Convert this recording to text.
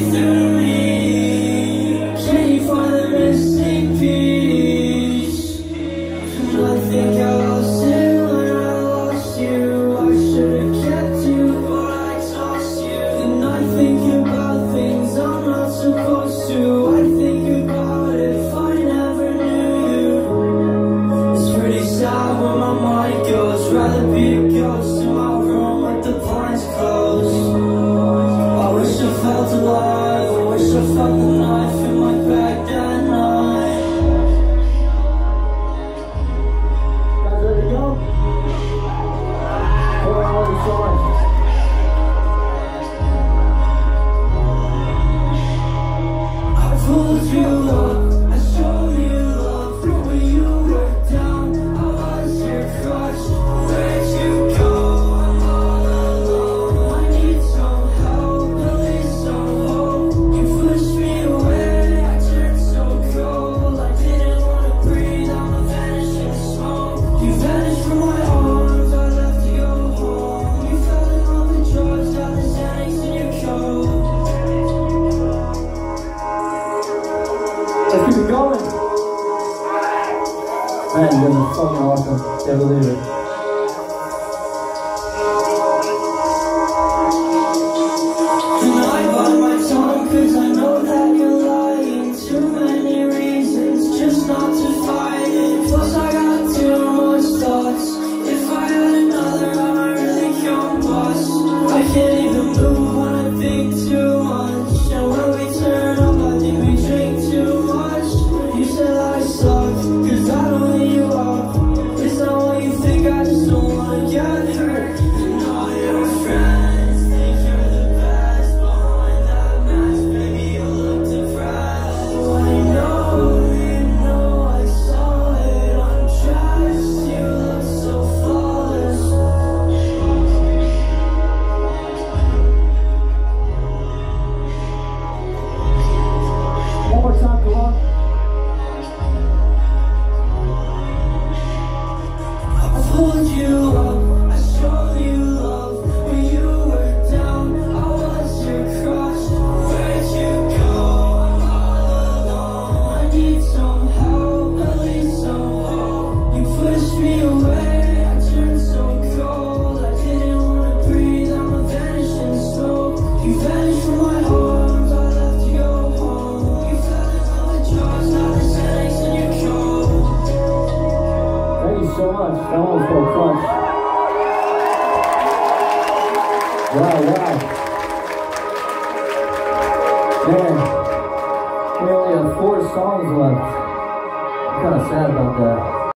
through. Oh. I am gonna fucking awesome. Can't. Marshall so much. That one's called Crutch. Wow, wow. Man, we only have four songs left. I'm kind of sad about that.